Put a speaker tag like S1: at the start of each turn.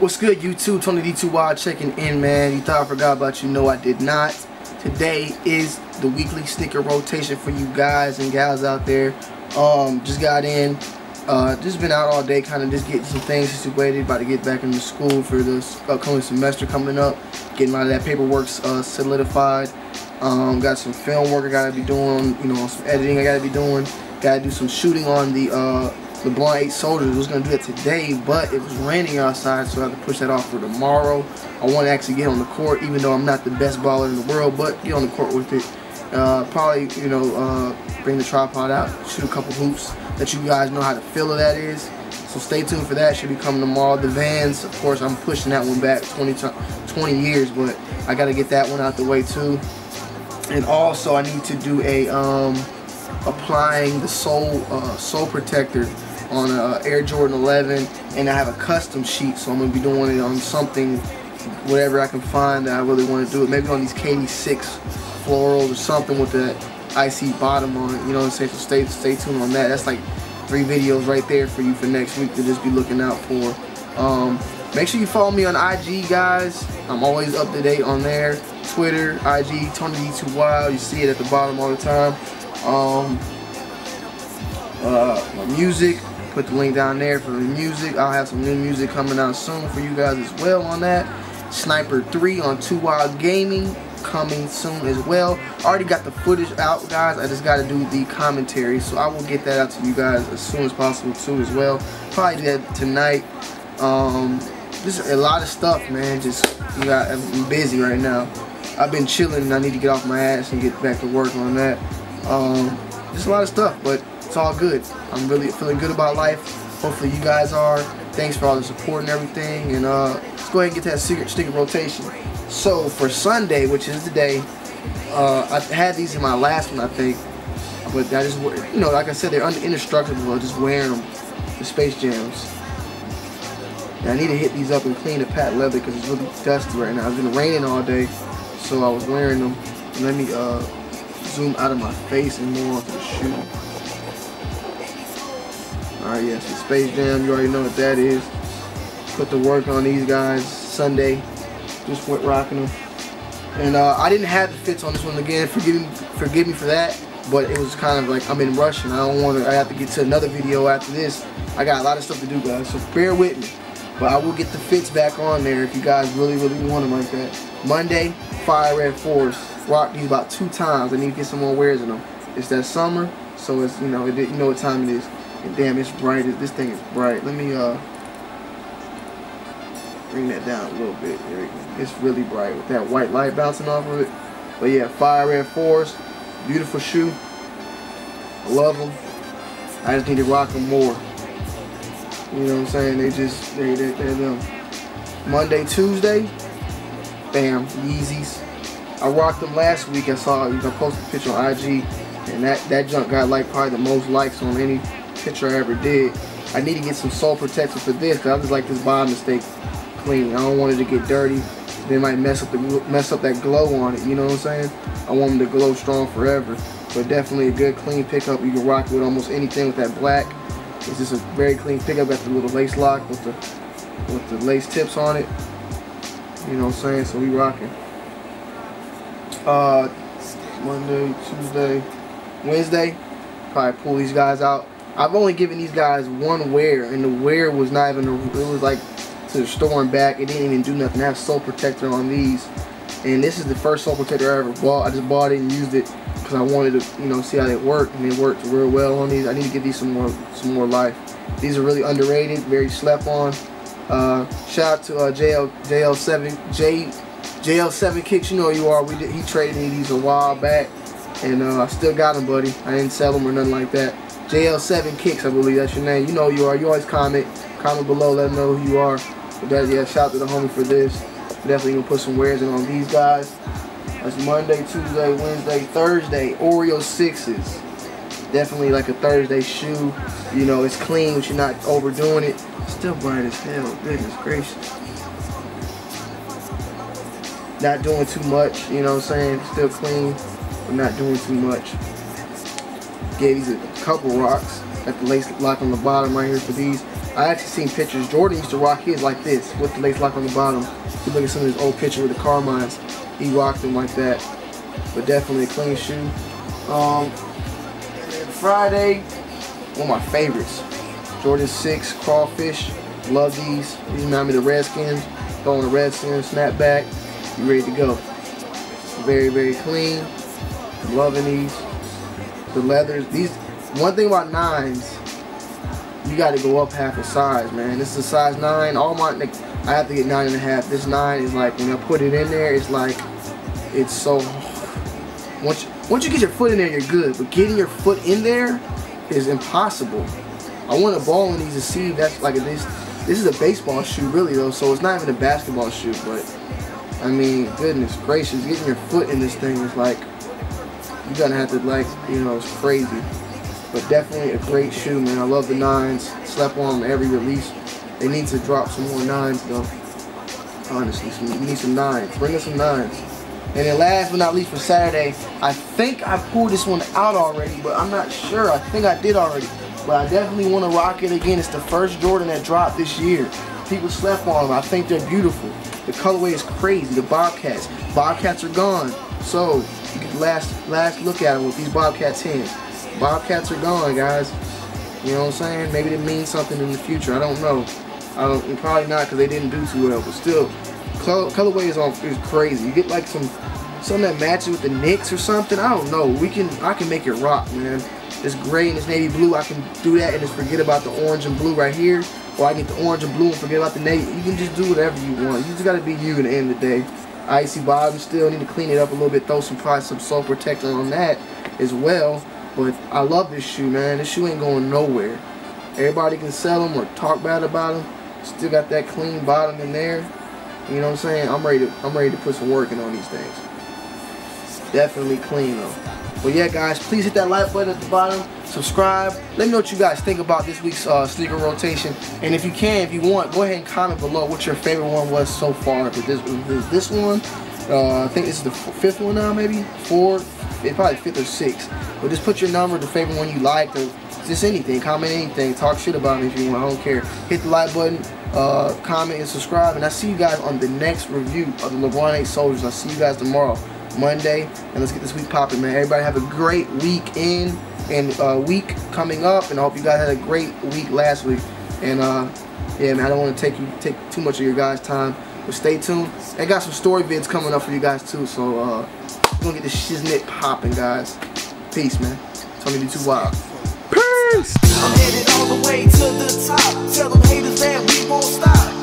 S1: What's good, YouTube? Tony D2 Wild checking in, man. You thought I forgot about you? No, I did not. Today is the weekly sneaker rotation for you guys and gals out there. Um, just got in. Uh, just been out all day, kind of just getting some things situated. About to get back into school for this upcoming semester coming up. Getting lot of that paperwork uh, solidified. Um, got some film work I gotta be doing. You know, some editing I gotta be doing. Gotta do some shooting on the uh, LeBron 8 Soldiers. Was going to do it today, but it was raining outside, so I had to push that off for tomorrow. I want to actually get on the court, even though I'm not the best baller in the world, but get on the court with it. Uh, probably, you know, uh, bring the tripod out, shoot a couple hoops, let you guys know how the feel of that is. So stay tuned for that. Should be coming tomorrow. The Vans, of course, I'm pushing that one back 20, 20 years, but I got to get that one out the way too. And also, I need to do a um, applying the sole uh, sole protector on a Air Jordan 11 and I have a custom sheet so I'm to be doing it on something whatever I can find that I really want to do it. Maybe on these KD6 florals or something with the icy bottom on it you know what I'm saying? So stay, stay tuned on that. That's like three videos right there for you for next week to just be looking out for. Um, make sure you follow me on IG guys. I'm always up to date on there. Twitter IG Tony D2 Wild. You see it at the bottom all the time. Um, uh, my music Put the link down there for the music. I'll have some new music coming out soon for you guys as well on that. Sniper 3 on 2 Wild Gaming coming soon as well. Already got the footage out, guys. I just got to do the commentary. So I will get that out to you guys as soon as possible too as well. Probably that tonight. Um, just a lot of stuff, man. Just, you I'm busy right now. I've been chilling and I need to get off my ass and get back to work on that. Um, just a lot of stuff, but it's all good. I'm really feeling good about life. Hopefully you guys are. Thanks for all the support and everything. And uh, let's go ahead and get that secret sticker rotation. So for Sunday, which is today, uh, I had these in my last one, I think. But I just, you know, like I said, they're indestructible. I'm just wearing them, the Space Jams. And I need to hit these up and clean the patent leather because it's really dusty right now. It's been raining all day, so I was wearing them. Let me uh, zoom out of my face and more onto the shoe. Alright, yes, the Space Jam, you already know what that is. Put the work on these guys Sunday. Just went rocking them. And uh, I didn't have the fits on this one again. Forgive me, forgive me for that. But it was kind of like I'm in rush and I don't want to. I have to get to another video after this. I got a lot of stuff to do, guys. So bear with me. But I will get the fits back on there if you guys really, really want them like that. Monday, Fire Red Force. Rock these about two times. I need to get some more wears in them. It's that summer, so it's you know it, you know what time it is. And damn, it's bright. This thing is bright. Let me uh bring that down a little bit. There we go. It's really bright with that white light bouncing off of it. But yeah, Fire Red Force. Beautiful shoe. I love them. I just need to rock them more. You know what I'm saying? They just, they, they, they're them. Monday, Tuesday, bam, Yeezys. I rocked them last week. I saw, you know, posted a picture on IG, and that, that junk got like probably the most likes on any picture I ever did. I need to get some sole protection for this because I just like this bottom to stay clean. I don't want it to get dirty. They might mess up the mess up that glow on it. You know what I'm saying? I want them to glow strong forever. But definitely a good clean pickup. You can rock with almost anything with that black. It's just a very clean pickup. Got the little lace lock with the with the lace tips on it. You know what I'm saying? So we rocking. Uh, Monday, Tuesday, Wednesday. Probably pull these guys out. I've only given these guys one wear, and the wear was not even, a, it was like to the store and back. It didn't even do nothing. I have sole protector on these. And this is the first sole protector I ever bought. I just bought it and used it because I wanted to, you know, see how they work. And it worked real well on these. I need to give these some more, some more life. These are really underrated, very slept on. Uh, shout out to uh, JL, JL7, J, JL7 Kicks. You know you are. We did, he traded these a while back. And uh, I still got them, buddy. I didn't sell them or nothing like that. JL7 Kicks, I believe that's your name. You know you are. You always comment. Comment below, let them know who you are. But yeah, shout out to the homie for this. Definitely gonna put some wears in on these guys. That's Monday, Tuesday, Wednesday, Thursday. Oreo sixes. Definitely like a Thursday shoe. You know, it's clean, but you're not overdoing it. Still bright as hell. Goodness gracious. Not doing too much, you know what I'm saying? Still clean, but not doing too much. Gave these a couple rocks. Got the lace lock on the bottom right here for these. I actually seen pictures. Jordan used to rock his like this with the lace lock on the bottom. You look at some of his old pictures with the Carmines. He rocked them like that. But definitely a clean shoe. Um, Friday, one of my favorites. Jordan 6 Crawfish. Love these. These remind me of the Redskins. Throwing the Redskins, snapback. You ready to go. Very, very clean. Loving these. The leathers. These one thing about nines, you got to go up half a size, man. This is a size nine. All my, I have to get nine and a half. This nine is like when I put it in there, it's like it's so. Once once you get your foot in there, you're good. But getting your foot in there is impossible. I want a ball in these to see that's like this. This is a baseball shoe, really though, so it's not even a basketball shoe. But I mean, goodness gracious, getting your foot in this thing is like you're gonna have to like, you know, it's crazy. But definitely a great shoe, man. I love the nines. Slept on them every release. They need to drop some more nines, though. Honestly, some, we need some nines. Bring us some nines. And then last but not least for Saturday, I think I pulled this one out already, but I'm not sure. I think I did already. But I definitely want to rock it again. It's the first Jordan that dropped this year. People slept on them. I think they're beautiful. The colorway is crazy. The Bobcats. Bobcats are gone. So, last, last look at them with these Bobcats hands. Bobcats are gone, guys. You know what I'm saying? Maybe it means something in the future. I don't know. I don't. Probably not because they didn't do too well. But still, color, colorway is on is crazy. You get like some something that matches with the Knicks or something. I don't know. We can. I can make it rock, man. This gray and this navy blue. I can do that and just forget about the orange and blue right here. Or I get the orange and blue and forget about the navy. You can just do whatever you want. You just got to be you at the end of the day. Icy bottom still need to clean it up a little bit. Throw some probably some sole protector on that as well. But I love this shoe, man. This shoe ain't going nowhere. Everybody can sell them or talk bad about them. Still got that clean bottom in there. You know what I'm saying? I'm ready to I'm ready to put some work in on these things. Definitely clean though. But yeah, guys, please hit that like button at the bottom. Subscribe. Let me know what you guys think about this week's uh, sneaker rotation. And if you can, if you want, go ahead and comment below what your favorite one was so far. If this, if this one, uh, I think this is the fifth one now, maybe fourth, probably fifth or sixth. But just put your number, the favorite one you liked, or just anything. Comment anything. Talk shit about me if you want. I don't care. Hit the like button, uh, comment, and subscribe. And I see you guys on the next review of the LeBron 8 Soldiers. I'll see you guys tomorrow, Monday. And let's get this week popping, man. Everybody have a great weekend and uh, week coming up. And I hope you guys had a great week last week. And uh, yeah, man, I don't want to take you take too much of your guys' time. But stay tuned. I got some story vids coming up for you guys too. So uh, we're gonna get this shiznit popping, guys. Peace, man. Tony D2 Wild. Peace! I'm headed all the way to the top. Tell them haters that we won't stop.